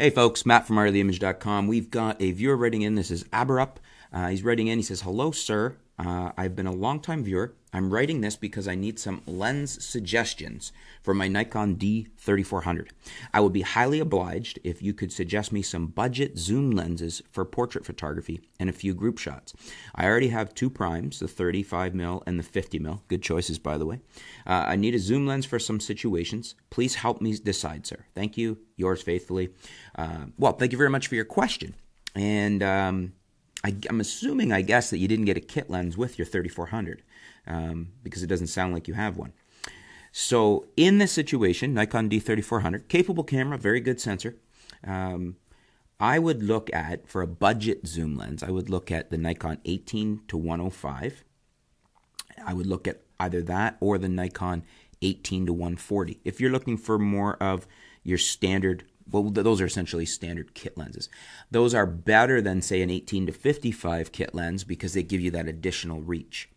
Hey folks, Matt from artoftheimage.com. We've got a viewer writing in. This is Aberup. Uh, he's writing in. He says, Hello, sir. Uh, I've been a long-time viewer. I'm writing this because I need some lens suggestions for my Nikon D3400. I would be highly obliged if you could suggest me some budget zoom lenses for portrait photography and a few group shots. I already have two primes, the 35mm and the 50mm. Good choices, by the way. Uh, I need a zoom lens for some situations. Please help me decide, sir. Thank you. Yours faithfully. Uh, well, thank you very much for your question. And um, I, am assuming, I guess, that you didn't get a kit lens with your 3400 um, because it doesn't sound like you have one. So, in this situation, Nikon D3400, capable camera, very good sensor. Um, I would look at, for a budget zoom lens, I would look at the Nikon 18 to 105. I would look at either that or the Nikon 18 to 140. If you're looking for more of your standard well, those are essentially standard kit lenses. Those are better than, say, an 18 to 55 kit lens because they give you that additional reach.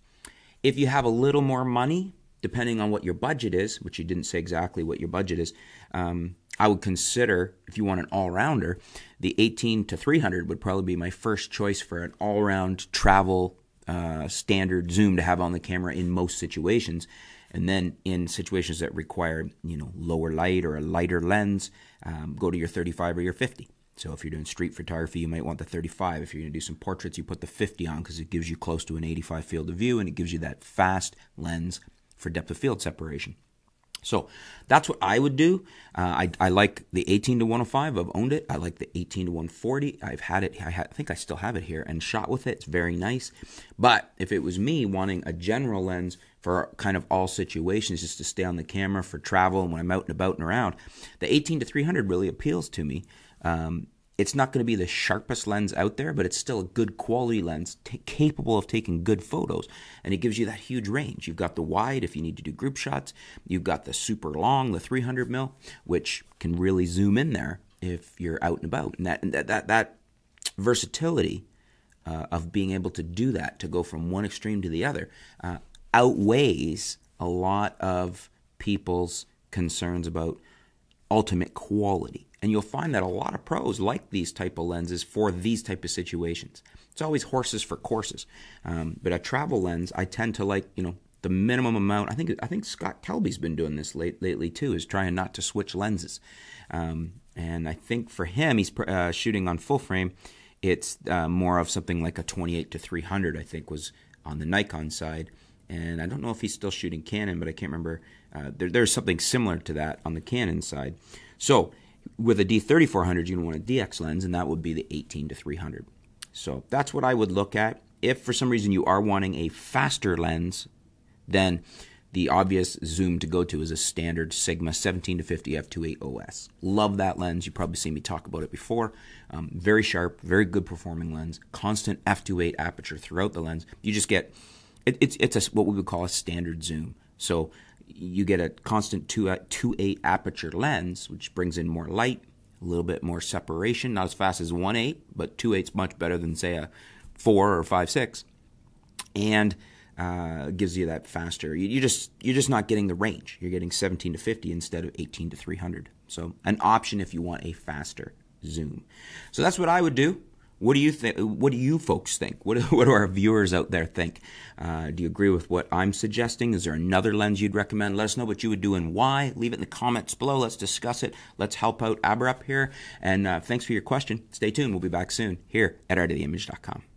If you have a little more money, depending on what your budget is, which you didn't say exactly what your budget is, um, I would consider, if you want an all rounder, the 18 to 300 would probably be my first choice for an all round travel uh, standard zoom to have on the camera in most situations. And then in situations that require, you know, lower light or a lighter lens, um, go to your 35 or your 50. So if you're doing street photography, you might want the 35. If you're going to do some portraits, you put the 50 on because it gives you close to an 85 field of view and it gives you that fast lens for depth of field separation. So that's what I would do. Uh, I, I like the 18 to 105. I've owned it. I like the 18 to 140. I've had it. I, I think I still have it here and shot with it. It's very nice. But if it was me wanting a general lens for kind of all situations, just to stay on the camera for travel and when I'm out and about and around, the 18 to 300 really appeals to me. Um, it's not going to be the sharpest lens out there, but it's still a good quality lens t- capable of taking good photos. And it gives you that huge range. You've got the wide if you need to do group shots. You've got the super long, the 300 mil, which can really zoom in there if you're out and about. And that that that, that versatility uh, of being able to do that, to go from one extreme to the other, uh, outweighs a lot of people's concerns about ultimate quality. And you'll find that a lot of pros like these type of lenses for these type of situations. It's always horses for courses. Um, but a travel lens, I tend to like, you know, the minimum amount. I think I think Scott Kelby's been doing this late, lately too, is trying not to switch lenses. Um, and I think for him, he's uh, shooting on full frame. It's uh, more of something like a 28 to 300. I think was on the Nikon side, and I don't know if he's still shooting Canon, but I can't remember. Uh, there, there's something similar to that on the Canon side. So with a D3400, you want a DX lens, and that would be the 18 to 300. So that's what I would look at. If for some reason you are wanting a faster lens, then the obvious zoom to go to is a standard Sigma 17 to 50 f2.8 OS. Love that lens. You've probably seen me talk about it before. Um, very sharp, very good performing lens. Constant f2.8 aperture throughout the lens. You just get it, it's it's a, what we would call a standard zoom. So you get a constant 2 2.8 aperture lens, which brings in more light, a little bit more separation, not as fast as 1.8, but 2.8 is much better than say a 4 or 5.6, and uh, gives you that faster. You, you just you're just not getting the range. You're getting 17 to 50 instead of 18 to 300. So an option if you want a faster zoom. So that's what I would do. What do you think? What do you folks think? What, what do our viewers out there think? Uh, do you agree with what I'm suggesting? Is there another lens you'd recommend? Let us know what you would do and why. Leave it in the comments below. Let's discuss it. Let's help out Abra Aberup here. And uh, thanks for your question. Stay tuned. We'll be back soon here at artoftheimage.com.